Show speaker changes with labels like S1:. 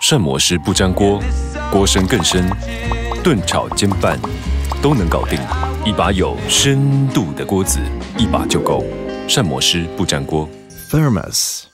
S1: 膳魔师不粘锅，锅深更深，炖炒煎拌都能搞定。一把有深度的锅子，一把就够。膳魔师不粘锅。
S2: Thermos.